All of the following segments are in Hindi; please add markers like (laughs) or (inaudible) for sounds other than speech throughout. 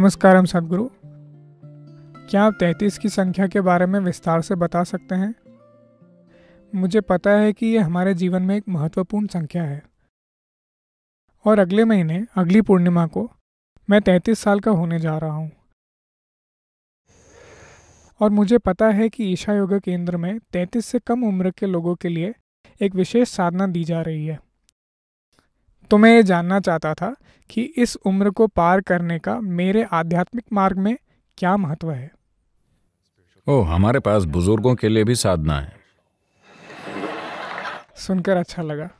नमस्कारम सदगुरु। क्या आप तैंतीस की संख्या के बारे में विस्तार से बता सकते हैं? मुझे पता है कि यह हमारे जीवन में एक महत्वपूर्ण संख्या है। और अगले महीने, अगली पूर्णिमा को, मैं तैंतीस साल का होने जा रहा हूँ। और मुझे पता है कि ईशा योगा केंद्र में तैंतीस से कम उम्र के लोगों के लिए एक विशेष साधना दी जा रही है। तो मैं ये जानना चाहता था कि इस उम्र को पार करने का मेरे आध्यात्मिक मार्ग में क्या महत्व है। ओ हमारे पास बुज़ुर्गों के लिए भी साधना है। सुनकर अच्छा लगा।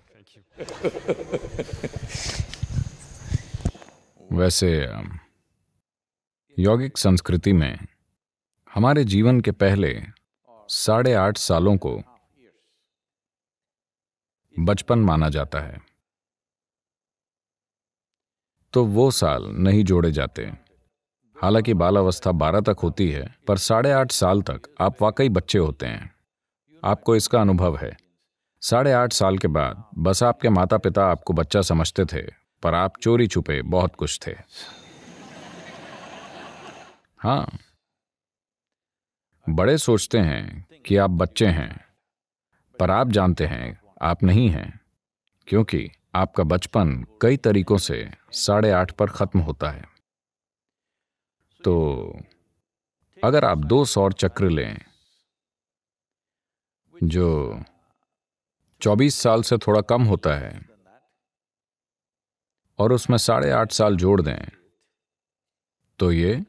वैसे यौगिक संस्कृति में हमारे जीवन के पहले साढ़े आठ सालों को बचपन माना जाता है। तो वो साल नहीं जोड़े जाते। हालाँकि बाल अवस्था बारह तक होती है, पर साढ़े आठ साल तक आप वाकई बच्चे होते हैं। आपको इसका अनुभव है। साढ़े आठ साल के बाद बस आपके माता पिता आपको बच्चा समझते थे, पर आप चोरी छुपे बहुत कुछ थे। हाँ। बड़े सोचते हैं कि आप बच्चे हैं, पर आप जानते हैं आप नहीं हैं, क्योंकि आपका बचपन कई तरीकों से साढ़े आठ पर खत्म होता है। तो अगर आप दो सौर चक्र लें, जो 24 साल से थोड़ा कम होता है, और उसमें साढ़े आठ साल जोड़ दें तो ये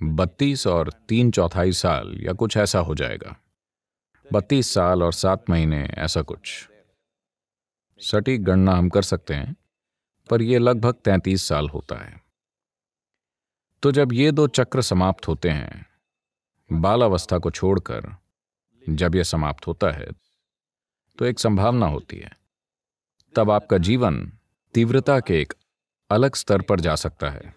बत्तीस और तीन चौथाई साल या कुछ ऐसा हो जाएगा। बत्तीस साल और सात महीने, ऐसा कुछ। सटीक गणना हम कर सकते हैं, पर यह लगभग तैंतीस साल होता है। तो जब ये दो चक्र समाप्त होते हैं बाल अवस्था को छोड़कर जब यह समाप्त होता है तो एक संभावना होती है। तब आपका जीवन तीव्रता के एक अलग स्तर पर जा सकता है।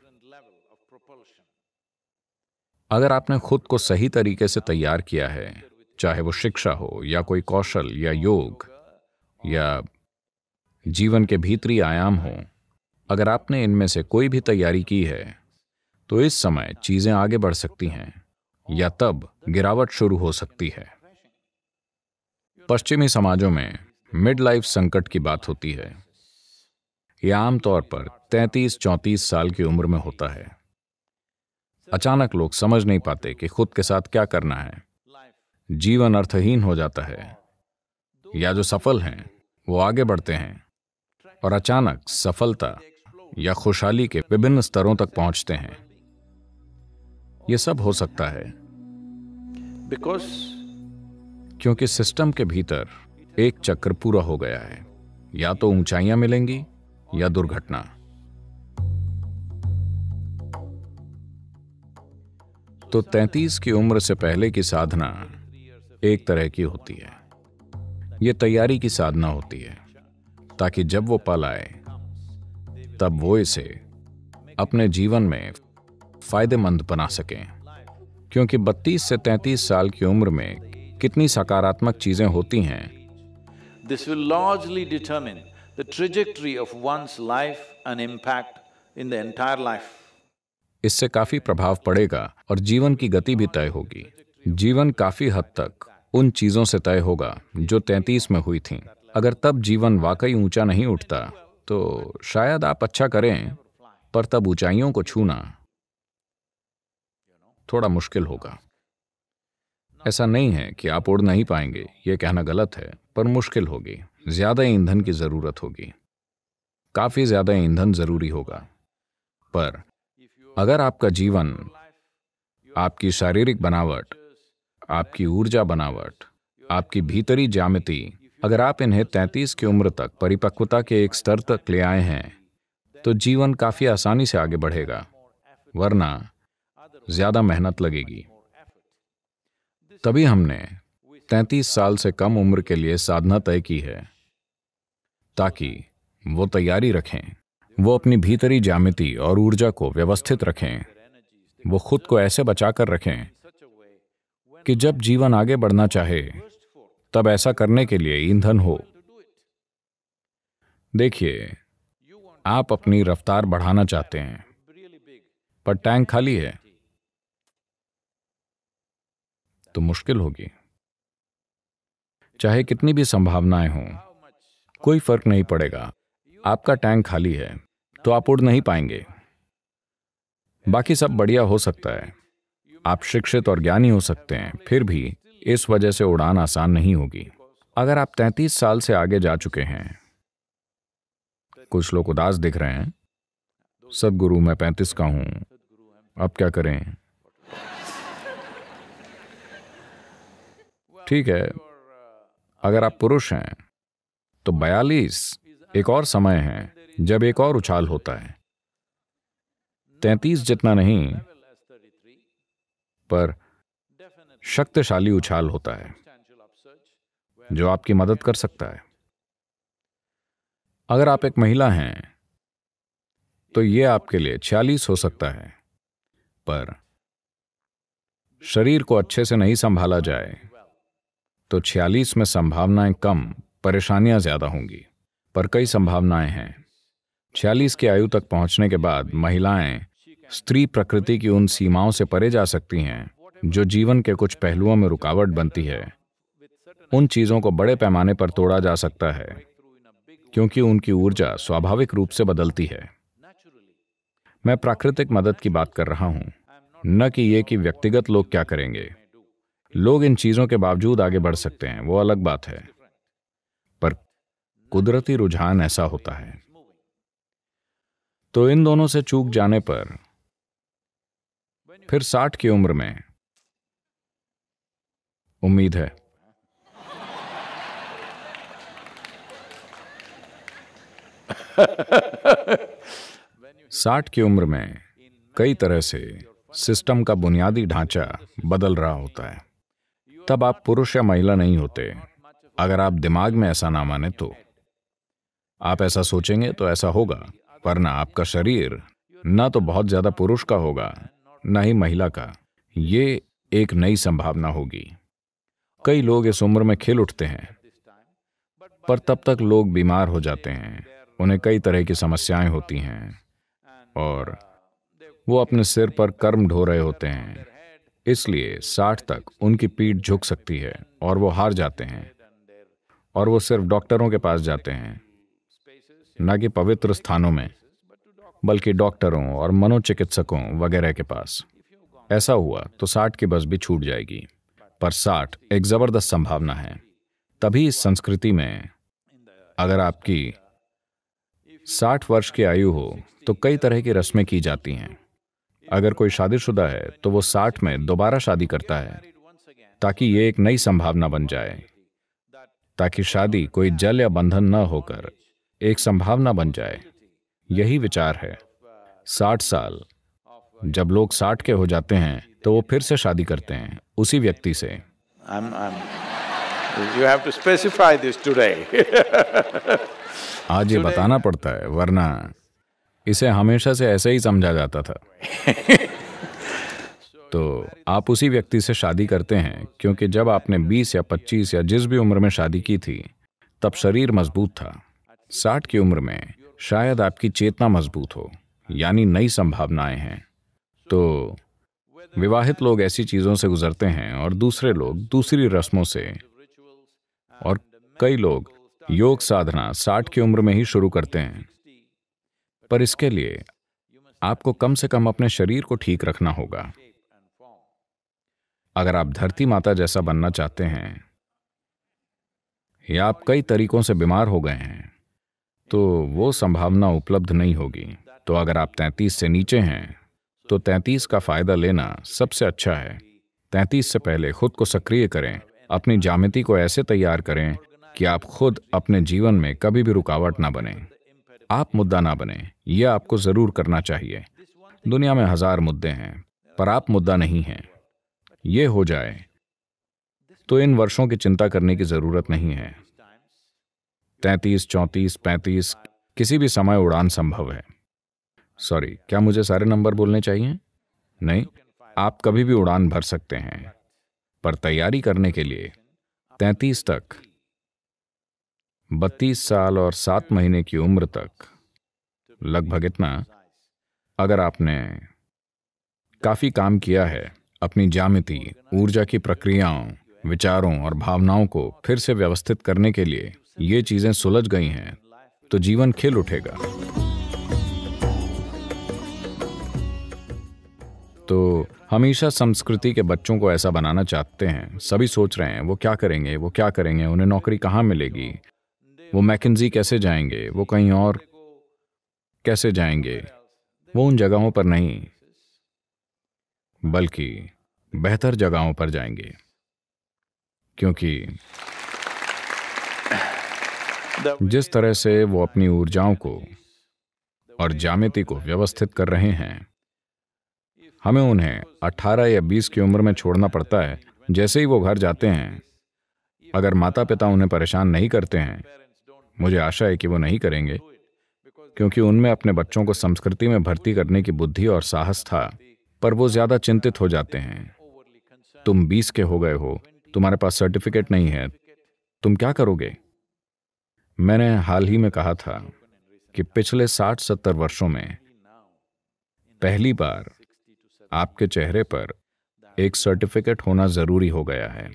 अगर आपने खुद को सही तरीके से तैयार किया है, चाहे वो शिक्षा हो या कोई कौशल या योग या जीवन के भीतरी आयाम हो। अगर आपने इनमें से कोई भी तैयारी की है तो इस समय चीज़ें आगे बढ़ सकती हैं, या तब गिरावट शुरू हो सकती है। पश्चिमी समाजों में मिड लाइफ संकट की बात होती है। यह आमतौर पर 33-34 साल की उम्र में होता है। अचानक लोग समझ नहीं पाते कि खुद के साथ क्या करना है। जीवन अर्थहीन हो जाता है। या जो सफल हैं, वो आगे बढ़ते हैं। और अचानक सफलता या खुशहाली के विभिन्न स्तरों तक पहुँचते हैं। यह सब हो सकता है। बिकॉज़ क्योंकि सिस्टम के भीतर एक चक्र पूरा हो गया है। या तो ऊंचाइयाँ मिलेंगी या दुर्घटना। तो 33 की उम्र से पहले की साधना एक तरह की होती है। यह तैयारी की साधना होती है। ताकि जब वो पल आए तब वो इसे अपने जीवन में फ़ायदेमंद बना सकें। क्योंकि 32 से 33 साल की उम्र में कितनी सकारात्मक चीज़ें होती हैं। This will largely determine the trajectory of one's life and impact in the entire life. इससे काफ़ी प्रभाव पड़ेगा और जीवन की गति भी तय होगी। जीवन काफ़ी हद तक उन चीज़ों से तय होगा जो 33 में हुई थीं। अगर तब जीवन वाकई ऊँचा नहीं उठता तो शायद आप अच्छा करें, पर तब ऊंचाइयों को छूना थोड़ा मुश्किल होगा। ऐसा नहीं है कि आप उड़ नहीं पाएँगे, यह कहना गलत है, पर मुश्किल होगी, ज़्यादा ईंधन की ज़रूरत होगी। काफ़ी ज़्यादा ईंधन ज़रूरी होगा, पर अगर आपका जीवन, आपकी शारीरिक बनावट, आपकी ऊर्जा बनावट, आपकी भीतरी ज्यामिति अगर आप इन्हें 33 की उम्र तक परिपक्वता के एक स्तर तक ले आए हैं तो जीवन काफ़ी आसानी से आगे बढ़ेगा, वरना ज़्यादा मेहनत लगेगी। तभी हमने 33 साल से कम उम्र के लिए साधना तय की है, ताकि वो तैयारी रखें, वो अपनी भीतरी जामिति और ऊर्जा को व्यवस्थित रखें, वो खुद को ऐसे बचाकर रखें कि जब जीवन आगे बढ़ना चाहे तब ऐसा करने के लिए ईंधन हो। देखिए, आप अपनी रफ्तार बढ़ाना चाहते हैं, पर टैंक खाली है। तो मुश्किल होगी। चाहे कितनी भी संभावनाएँ हों, कोई फ़र्क नहीं पड़ेगा। आपका टैंक खाली है तो आप उड़ नहीं पाएँगे। बाकी सब बढ़िया हो सकता है। आप शिक्षित और ज्ञानी हो सकते हैं, फिर भी इस वजह से उड़ान आसान नहीं होगी। अगर आप तैंतीस साल से आगे जा चुके हैं। कुछ लोग उदास दिख रहे हैं। सदगुरु मैं पैंतीस का हूँ। अब क्या करें? ठीक है। अगर आप पुरुष हैं तो बयालीस एक और समय है, जब एक और उछाल होता है। तैतीस जितना नहीं, पर शक्तिशाली उछाल होता है, जो आपकी मदद कर सकता है। अगर आप एक महिला हैं तो यह आपके लिए छियालीस हो सकता है, पर शरीर को अच्छे से नहीं संभाला जाए तो छियालीस में संभावनाएँ कम, परेशानियाँ ज़्यादा होंगी, पर कई संभावनाएँ हैं। छियालीस की आयु तक पहुँचने के बाद महिलाएँ स्त्री प्रकृति की उन सीमाओं से परे जा सकती हैं जो जीवन के कुछ पहलुओं में रुकावट बनती है, उन चीज़ों को बड़े पैमाने पर तोड़ा जा सकता है, क्योंकि उनकी ऊर्जा स्वाभाविक रूप से बदलती है। मैं प्राकृतिक मदद की बात कर रहा हूँ, न कि यह कि व्यक्तिगत लोग क्या करेंगे। लोग इन चीज़ों के बावजूद आगे बढ़ सकते हैं, वो अलग बात है। पर कुदरती रुझान ऐसा होता है। तो इन दोनों से चूक जाने पर, फिर साठ की उम्र में उम्मीद है। साठ की उम्र में कई तरह से सिस्टम का बुनियादी ढांचा बदल रहा होता है। तब आप पुरुष या महिला नहीं होते। अगर आप दिमाग में ऐसा ना माने तो। आप ऐसा सोचेंगे तो ऐसा होगा वरना आपका शरीर, ना तो बहुत ज़्यादा पुरुष का होगा, न ही महिला का। ये एक नई संभावना होगी। कई लोग इस उम्र में खिल उठते हैं, पर तब तक लोग बीमार हो जाते हैं। उन्हें कई तरह की समस्याएँ होती हैं, और वो अपने सिर पर कर्म ढो रहे होते हैं। इसलिए साठ तक उनकी पीठ झुक सकती है, और वो हार जाते हैं, और वो सिर्फ़ डॉक्टरों के पास जाते हैं, न कि पवित्र स्थानों में, बल्कि डॉक्टरों और मनोचिकित्सकों वगैरह के पास। ऐसा हुआ तो साठ की बस भी छूट जाएगी। पर साठ एक ज़बरदस्त संभावना है। तभी इस संस्कृति में अगर आपकी साठ वर्ष की आयु हो तो कई तरह की रस्में की जाती हैं। अगर कोई शादीशुदा है तो वो साठ में दोबारा शादी करता है, ताकि ये एक नई संभावना बन जाए। ताकि शादी कोई जल या बंधन न होकर एक संभावना बन जाए। यही विचार है। साठ साल, जब लोग साठ के हो जाते हैं तो वो फिर से शादी करते हैं उसी व्यक्ति से। I'm, I'm, you have to specify this today. (laughs) आज ये बताना पड़ता है वरना इसे हमेशा से ऐसे ही समझा जाता था। (laughs) तो आप उसी व्यक्ति से शादी करते हैं क्योंकि जब आपने 20 या 25 या जिस भी उम्र में शादी की थी तब शरीर मज़बूत था। 60 की उम्र में शायद आपकी चेतना मज़बूत हो यानी नई संभावनाएँ हैं। तो विवाहित लोग ऐसी चीज़ों से गुजरते हैं और दूसरे लोग दूसरी रस्मों से। और कई लोग योग साधना साठ की उम्र में ही शुरू करते हैं। पर इसके लिए आपको कम से कम अपने शरीर को ठीक रखना होगा। अगर आप धरती माता जैसा बनना चाहते हैं, या आप कई तरीकों से बीमार हो गए हैं तो वो संभावना उपलब्ध नहीं होगी। तो अगर आप तैंतीस से नीचे हैं तो तैंतीस का फ़ायदा लेना सबसे अच्छा है। तैंतीस से पहले खुद को सक्रिय करें, अपनी जामिति को ऐसे तैयार करें कि आप खुद अपने जीवन में कभी भी रुकावट ना बने। आप मुद्दा ना बने, यह आपको ज़रूर करना चाहिए। दुनिया में हज़ार मुद्दे हैं, पर आप मुद्दा नहीं हैं। ये हो जाए। तो इन वर्षों की चिंता करने की ज़रूरत नहीं है। तैतीस, चौंतीस, पैंतीस, किसी भी समय उड़ान संभव है। सॉरी क्या मुझे सारे नंबर बोलने चाहिए? नहीं, आप कभी भी उड़ान भर सकते हैं। पर तैयारी करने के लिए, तैतीस तक। बत्तीस साल और सात महीने की उम्र तक। लगभग इतना। अगर आपने काफ़ी काम किया है, अपनी जामिति ऊर्जा की प्रक्रियाओं, विचारों और भावनाओं को फिर से व्यवस्थित करने के लिए ये चीज़ें सुलझ गई हैं तो जीवन खिल उठेगा। तो हमेशा संस्कृति के बच्चों को ऐसा बनाना चाहते हैं। सभी सोच रहे हैं, वो क्या करेंगे, वो क्या करेंगे, उन्हें नौकरी कहाँ मिलेगी? वो मैकेजी कैसे जाएँगे? वो कहीं और कैसे जाएँगे? वो उन जगहों पर नहीं, बल्कि बेहतर जगहों पर जाएँगे। क्योंकि जिस तरह से वो अपनी ऊर्जाओं को और जामिति को व्यवस्थित कर रहे हैं हमें उन्हें 18 या 20 की उम्र में छोड़ना पड़ता है, जैसे ही वो घर जाते हैं। अगर माता पिता उन्हें परेशान नहीं करते हैं, मुझे आशा है कि वो नहीं करेंगे, क्योंकि उनमें अपने बच्चों को संस्कृति में भर्ती करने की बुद्धि और साहस था, पर वो ज़्यादा चिंतित हो जाते हैं। तुम बीस के हो गए हो, तुम्हारे पास सर्टिफिकेट नहीं है, तुम क्या करोगे? मैंने हाल ही में कहा था कि पिछले साठ सत्तर वर्षों में पहली बार आपके चेहरे पर एक सर्टिफिकेट होना ज़रूरी हो गया है।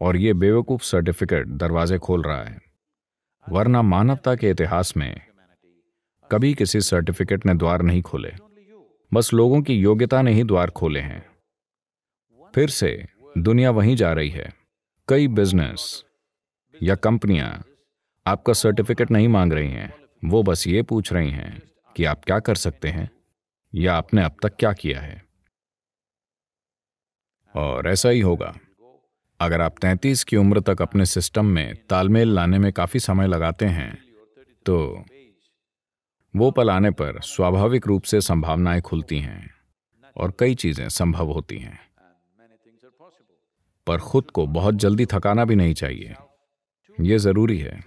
और ये बेवकूफ़ सर्टिफिकेट दरवाजे खोल रहा है। वरना मानवता के इतिहास में कभी किसी सर्टिफिकेट ने द्वार नहीं खोले। बस लोगों की योग्यता ने ही द्वार खोले हैं। फिर से दुनिया वहीं जा रही है। कई बिज़नेस या कंपनियाँ आपका सर्टिफिकेट नहीं मांग रही हैं। वो बस ये पूछ रही हैं कि आप क्या कर सकते हैं? या आपने अब तक क्या किया है? और ऐसा ही होगा। अगर आप 33 की उम्र तक अपने सिस्टम में तालमेल लाने में काफ़ी समय लगाते हैं तो वो पल आने पर स्वाभाविक रूप से संभावनाएँ खुलती हैं और कई चीज़ें संभव होती हैं। पर खुद को बहुत जल्दी थकाना भी नहीं चाहिए। यह ज़रूरी है।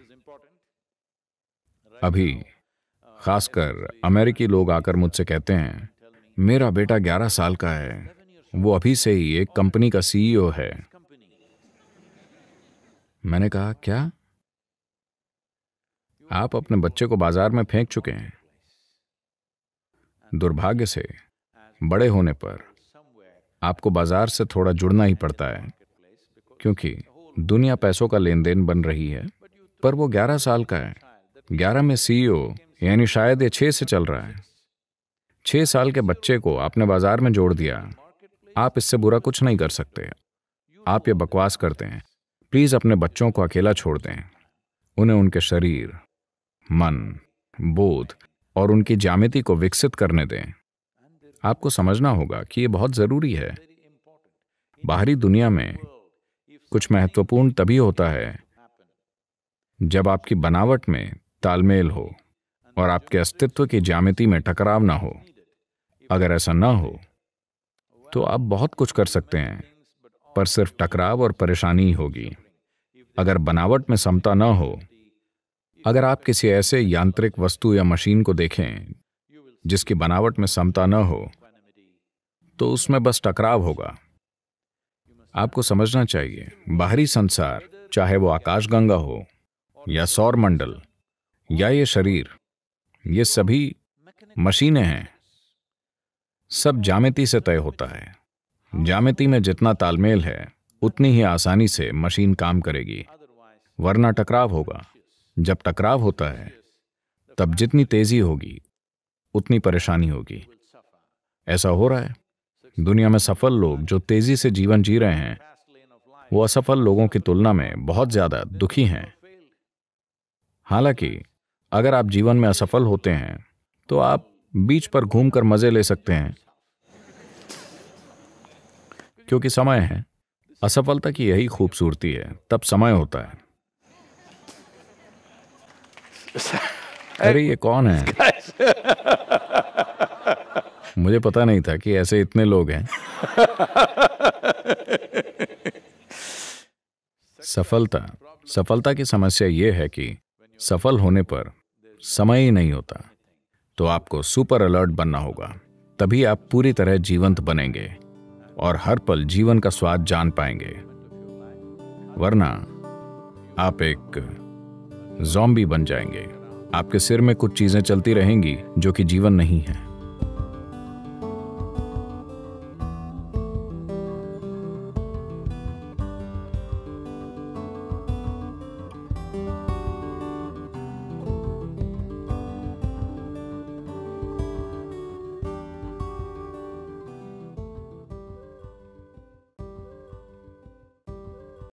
अभी खासकर अमेरिकी लोग आकर मुझसे कहते हैं, मेरा बेटा ग्यारह साल का है, वो अभी से ही एक कंपनी का सीईओ है। मैंने कहा, क्या? आप अपने बच्चे को बाज़ार में फेंक चुके हैं। दुर्भाग्य से, बड़े होने पर आपको बाज़ार से थोड़ा जुड़ना ही पड़ता है, क्योंकि दुनिया पैसों का लेन देन बन रही है, पर वो ग्यारह साल का है। ग्यारह में सीईओ यानी शायद ये छह से चल रहा है। छह साल के बच्चे को आपने बाज़ार में जोड़ दिया। आप इससे बुरा कुछ नहीं कर सकते। आप ये बकवास करते हैं। प्लीज़ अपने बच्चों को अकेला छोड़ दें। उन्हें उनके शरीर, मन, बोध और उनकी जामिति को विकसित करने दें। आपको समझना होगा कि यह बहुत ज़रूरी है। बाहरी दुनिया में कुछ महत्वपूर्ण तभी होता है जब आपकी बनावट में तालमेल हो। और आपके अस्तित्व की जामिति में टकराव ना हो। अगर ऐसा ना हो तो आप बहुत कुछ कर सकते हैं, पर सिर्फ़ टकराव और परेशानी होगी। अगर बनावट में समता ना हो, अगर आप किसी ऐसे यांत्रिक वस्तु या मशीन को देखें, जिसकी बनावट में समता न हो तो उसमें बस टकराव होगा। आपको समझना चाहिए, बाहरी संसार, चाहे वो आकाशगंगा हो, या सौर मंडल या ये शरीर ये सभी मशीनें हैं। सब जामिति से तय होता है। जामिति में जितना तालमेल है, उतनी ही आसानी से मशीन काम करेगी। वरना टकराव होगा। जब टकराव होता है, तब जितनी तेज़ी होगी, उतनी परेशानी होगी। ऐसा हो रहा है। दुनिया में सफल लोग जो तेज़ी से जीवन जी रहे हैं, वो असफल लोगों की तुलना में बहुत ज़्यादा दुखी हैं। हालाँकि अगर आप जीवन में असफल होते हैं तो आप बीच पर घूमकर मज़े ले सकते हैं। क्योंकि समय है, असफलता की यही खूबसूरती है, तब समय होता है। अरे, ये कौन है? मुझे पता नहीं था कि ऐसे इतने लोग हैं। सफलता सफलता की समस्या यह है कि सफल होने पर समय ही नहीं होता तो आपको सुपर अलर्ट बनना होगा। तभी आप पूरी तरह जीवंत बनेंगे और हर पल जीवन का स्वाद जान पाएँगे। वरना आप एक जॉम्बी बन जाएँगे। आपके सिर में कुछ चीज़ें चलती रहेंगी जो कि जीवन नहीं है।